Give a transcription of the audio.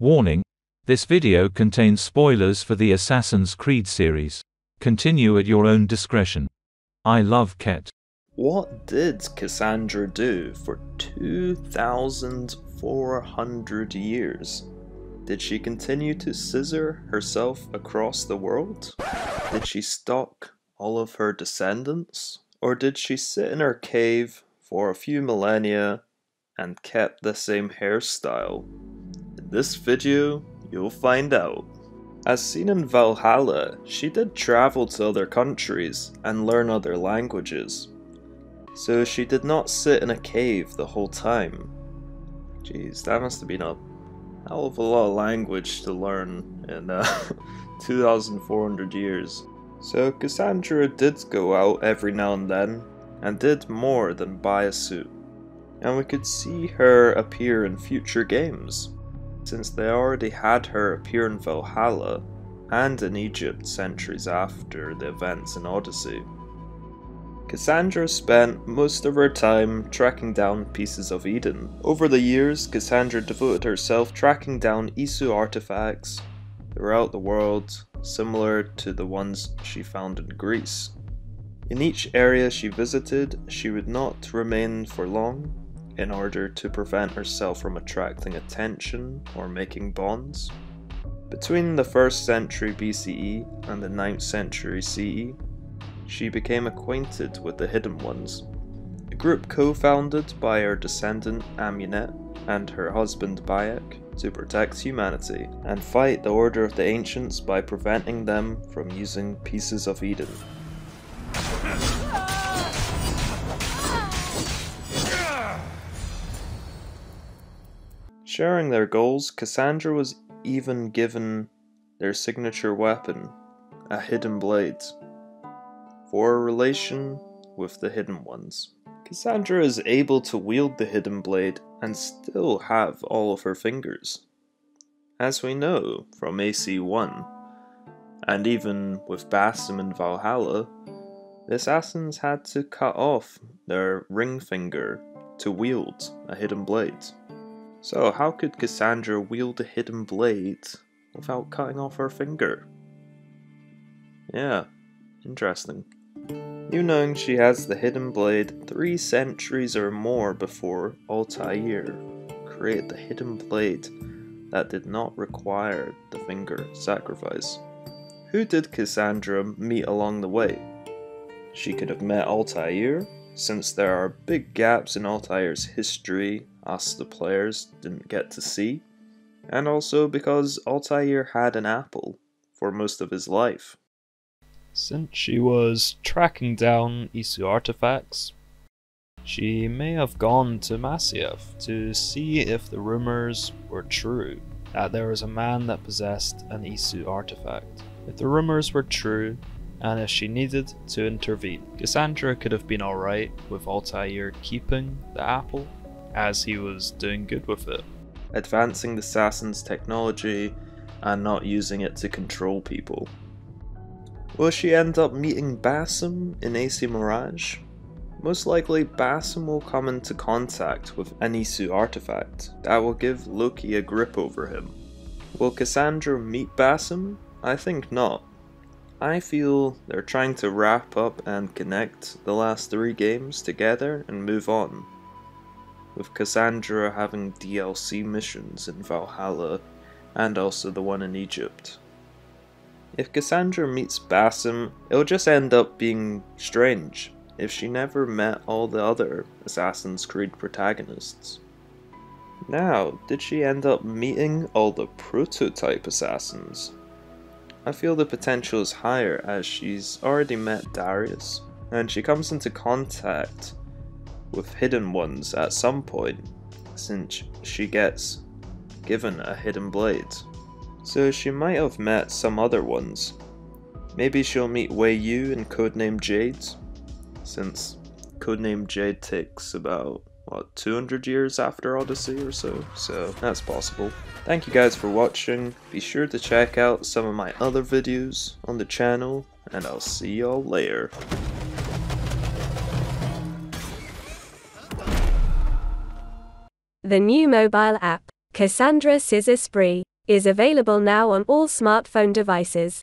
Warning: This video contains spoilers for the Assassin's Creed series. Continue at your own discretion. I love Ket. What did Kassandra do for 2,400 years? Did she continue to scissor herself across the world? Did she stalk all of her descendants? Or did she sit in her cave for a few millennia and kept the same hairstyle? In this video, you'll find out. As seen in Valhalla, she did travel to other countries and learn other languages. So she did not sit in a cave the whole time. Jeez, that must have been a hell of a lot of language to learn in uh, 2,400 years. So Kassandra did go out every now and then, and did more than buy a suit. And we could see her appear in future games, since they already had her appear in Valhalla and in Egypt centuries after the events in Odyssey. Kassandra spent most of her time tracking down pieces of Eden. Over the years, Kassandra devoted herself tracking down Isu artifacts throughout the world, similar to the ones she found in Greece. In each area she visited, she would not remain for long in order to prevent herself from attracting attention or making bonds. Between the 1st century BCE and the 9th century CE, she became acquainted with the Hidden Ones, a group co-founded by her descendant Amunet and her husband Bayek to protect humanity and fight the Order of the Ancients by preventing them from using pieces of Eden. Sharing their goals, Kassandra was even given their signature weapon, a hidden blade, for a relation with the Hidden Ones. Kassandra is able to wield the Hidden Blade and still have all of her fingers. As we know from AC1, and even with Basim and Valhalla, the assassins had to cut off their ring finger to wield a hidden blade. So how could Kassandra wield a hidden blade without cutting off her finger? Yeah, interesting. You knowing she has the hidden blade three centuries or more before Altair created the hidden blade that did not require the finger sacrifice. Who did Kassandra meet along the way? She could have met Altair, since there are big gaps in Altair's history us the players didn't get to see, and also because Altair had an apple for most of his life. Since she was tracking down Isu artifacts, she may have gone to Masyaf to see if the rumors were true that there was a man that possessed an Isu artifact. If the rumors were true, and if she needed to intervene, Kassandra could have been alright with Altair keeping the apple, as he was doing good with it. Advancing the assassin's technology and not using it to control people. Will she end up meeting Basim in AC Mirage? Most likely, Basim will come into contact with an Isu artifact that will give Loki a grip over him. Will Kassandra meet Basim? I think not. I feel they're trying to wrap up and connect the last three games together and move on. With Kassandra having DLC missions in Valhalla and also the one in Egypt. If Kassandra meets Basim, it'll just end up being strange if she never met all the other Assassin's Creed protagonists. Now, did she end up meeting all the prototype assassins? I feel the potential is higher as she's already met Darius, and she comes into contact with hidden ones at some point, since she gets given a hidden blade. So she might have met some other ones. Maybe she'll meet Wei Yu in Codename Jade, since Codename Jade takes about, what, 200 years after Odyssey or so, so that's possible. Thank you guys for watching, be sure to check out some of my other videos on the channel, and I'll see y'all later. The new mobile app, Kassandra Scissor Spree is available now on all smartphone devices.